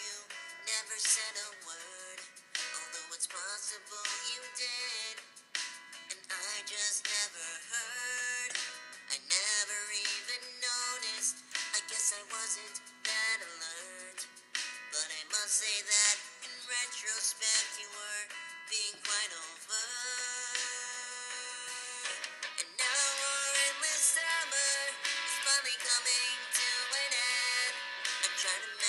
you never said a word. Although it's possible you did. And I just never heard. I never even noticed. I guess I wasn't that alert. But I must say that in retrospect, you were being quite overt. And now our endless summer is finally coming to an end. I'm trying to